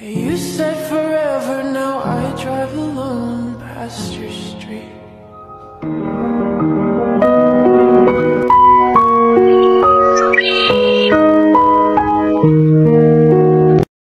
You said forever, now I drive alone past your street.